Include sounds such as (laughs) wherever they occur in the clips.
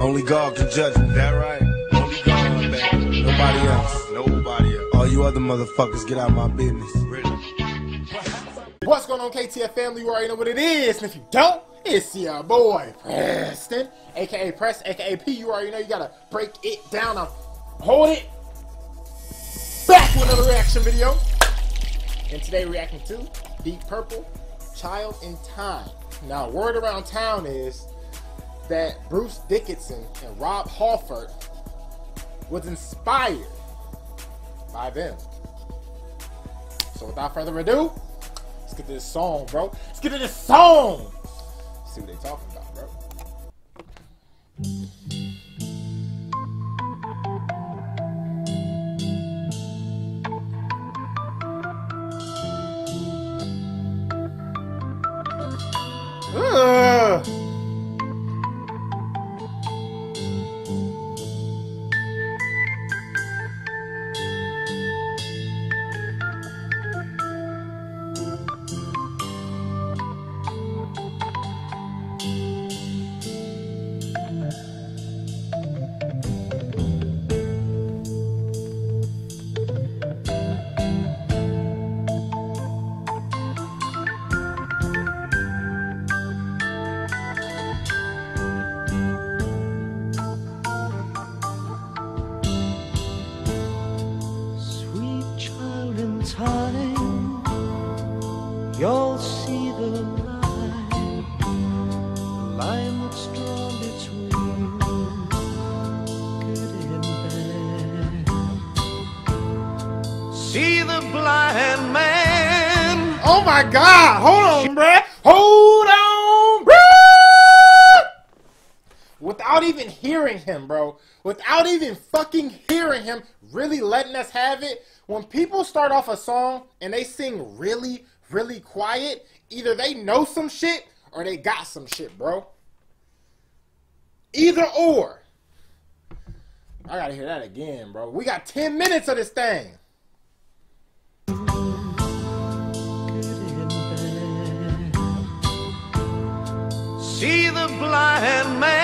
Only God can judge me. That right? Only God, baby. Nobody else. Nobody else. All you other motherfuckers get out my business. Really? What's going on, KTF family? You already know what it is. And if you don't, it's your boy, Preston, aka Press, aka P. You already know you gotta break it down. Now, hold it. Back with another reaction video. And today, reacting to Deep Purple, Child in Time. Now, word around town is that Bruce Dickinson and Rob Halford was inspired by them. So, without further ado, let's get to this song, bro. Let's get to this song. See what they talking about, my god! Hold on, bruh! Hold on, bruh! Without even hearing him, bro. Without even fucking hearing him, really letting us have it. When people start off a song and they sing really, really quiet, either they know some shit or they got some shit, bro. Either or. I gotta hear that again, bro. We got 10 minutes of this thing. See the blind man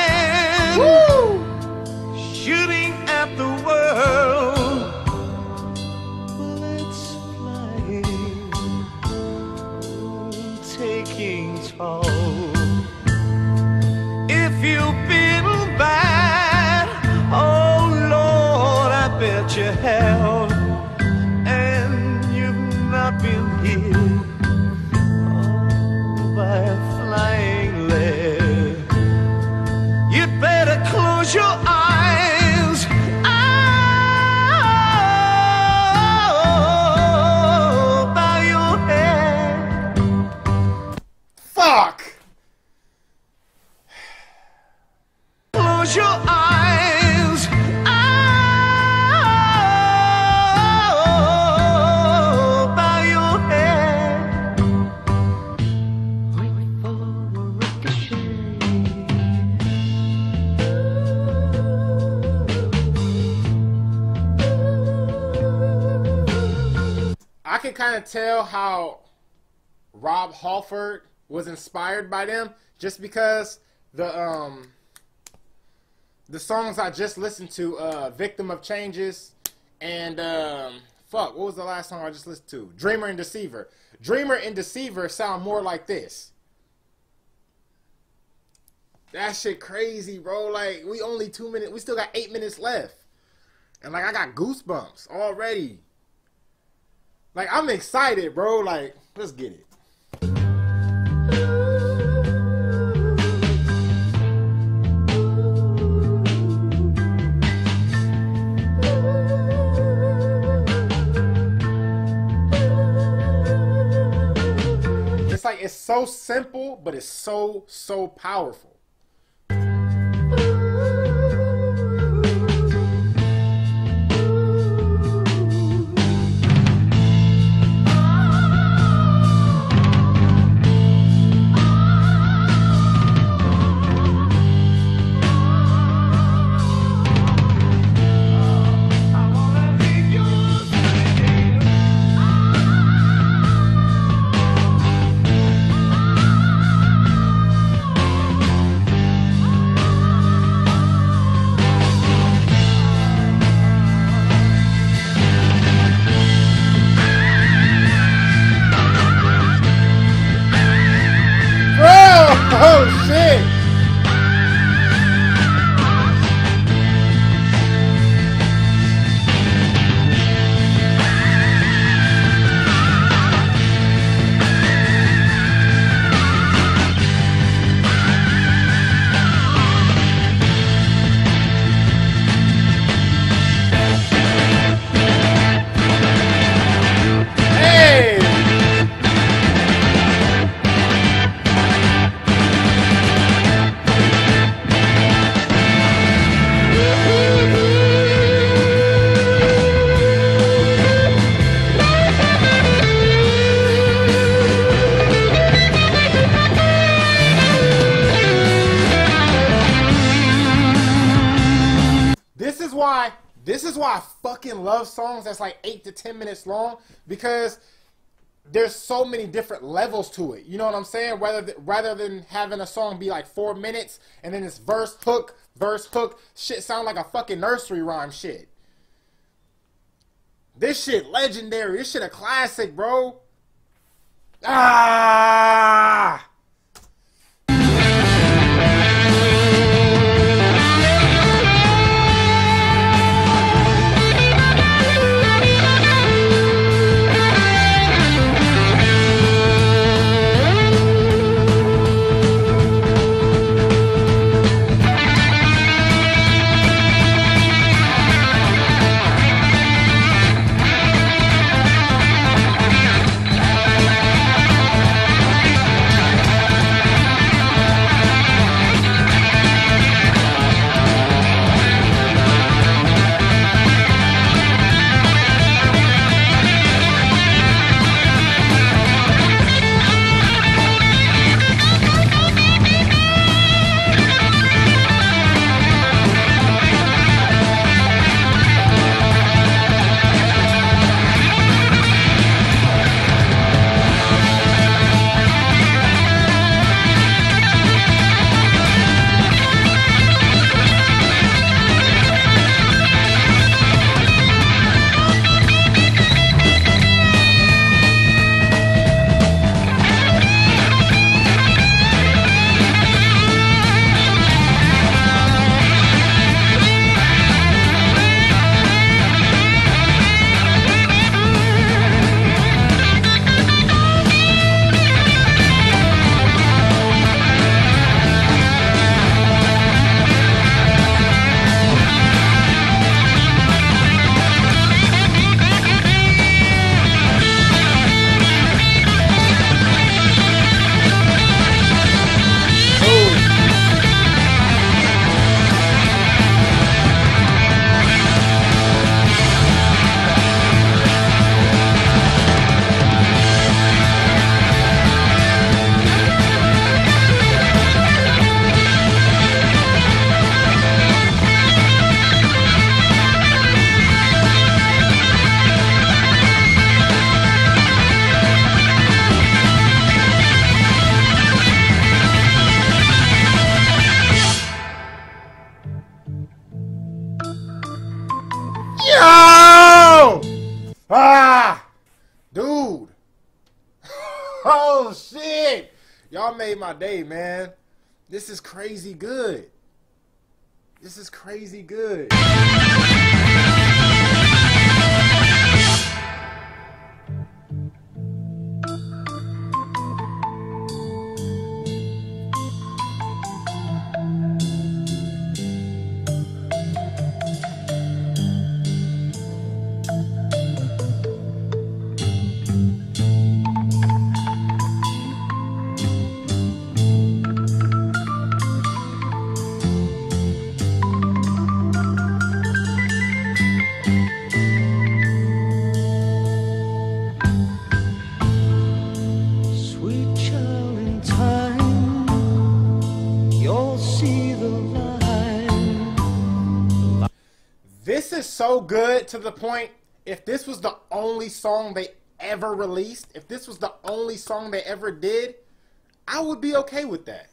can kind of tell how Rob Halford was inspired by them just because the um the songs I just listened to, uh Victim of Changes and um fuck, what was the last song I just listened to? Dreamer and Deceiver. Dreamer and Deceiver sound more like this. That shit crazy, bro. Like we only two minutes we still got eight minutes left. And like I got goosebumps already. Like I'm excited, bro. Like let's get it. It's like it's so simple, but it's so so powerful. This is why I fucking love songs that's like eight to ten minutes long because there's so many different levels to it. You know what I'm saying? Rather th- rather than having a song be like four minutes and then it's verse hook verse hook shit sound like a fucking nursery rhyme shit. This shit legendary. This shit a classic, bro. Ah. (laughs) Oh, shit. Y'all made my day, man. This is crazy good. This is crazy good. So good to the point. If this was the only song they ever released, if this was the only song they ever did, I would be okay with that.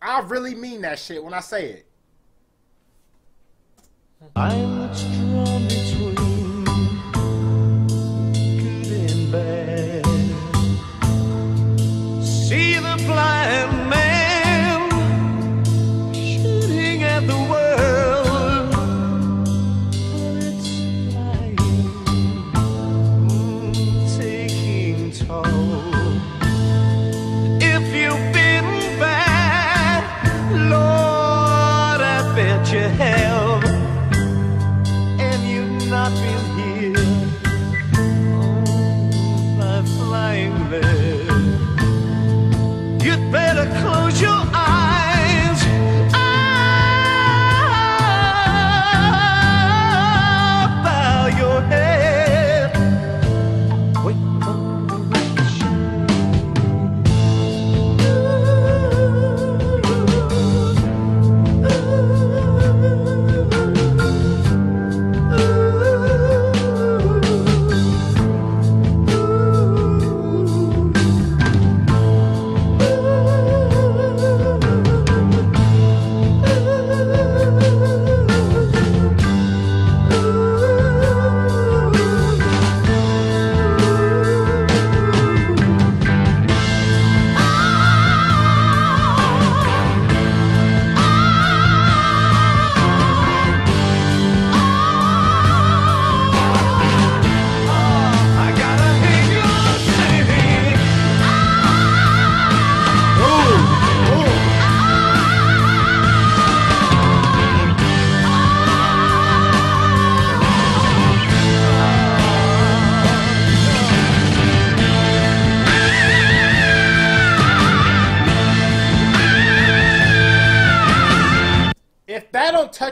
I really mean that shit when I say it. I'm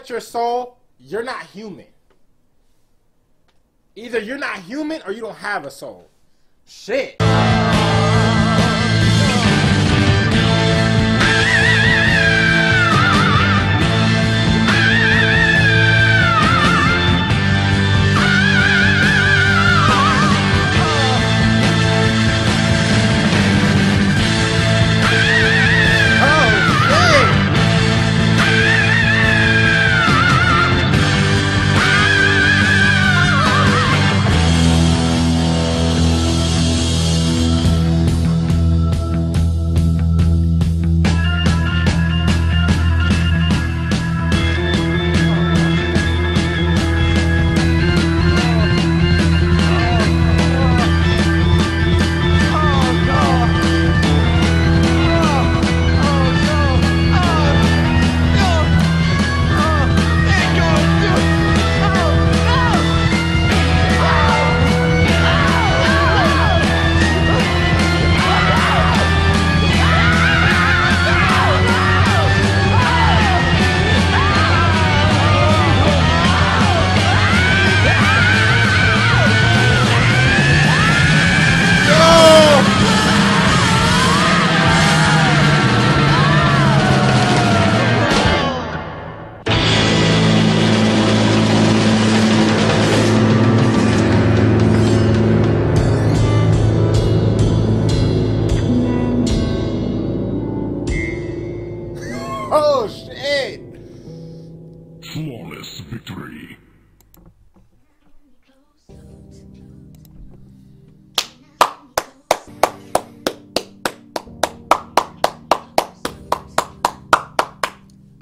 your soul, you're not human. Either you're not human or you don't have a soul. Shit.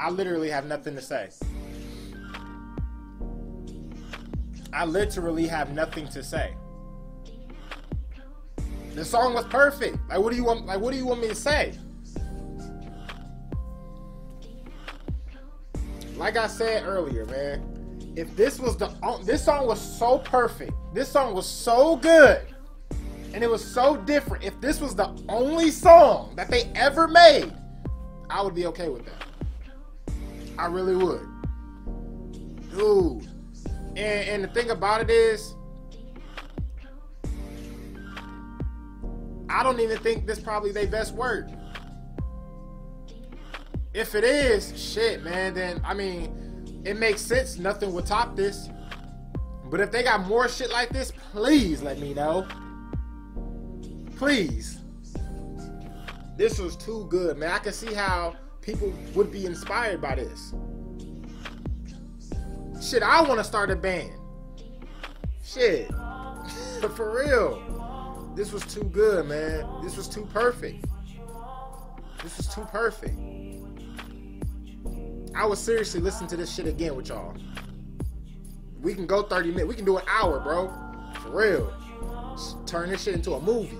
I literally have nothing to say. I literally have nothing to say. The song was perfect. Like what do you want like what do you want me to say? Like I said earlier, man, if this was the oh, this song was so perfect. This song was so good. And it was so different. If this was the only song that they ever made, I would be okay with that. I really would. Dude. And, and the thing about it is, I don't even think this probably their best work. If it is, shit, man, then I mean, it makes sense. Nothing will top this. But if they got more shit like this, please let me know. Please. This was too good, man. I can see how people would be inspired by this. Shit, I want to start a band. Shit. (laughs) For real. This was too good, man. This was too perfect. This was too perfect. I would seriously listen to this shit again with y'all. We can go 30 minutes. We can do an hour, bro. For real. Turn this shit into a movie.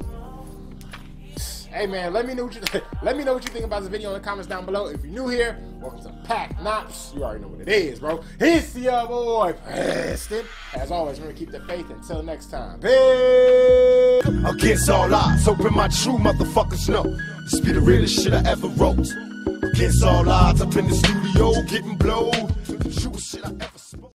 Hey man, let me know what you (laughs) let me know what you think about this video in the comments down below. If you're new here, welcome to Pack Knots. You already know what it is, bro. It's your boy Preston. As always, remember to keep the faith. Until next time, peace. Against all odds, hoping my true motherfuckers know. This be the realest shit I ever wrote. Against all odds, up in the studio, getting blowed. Shit I ever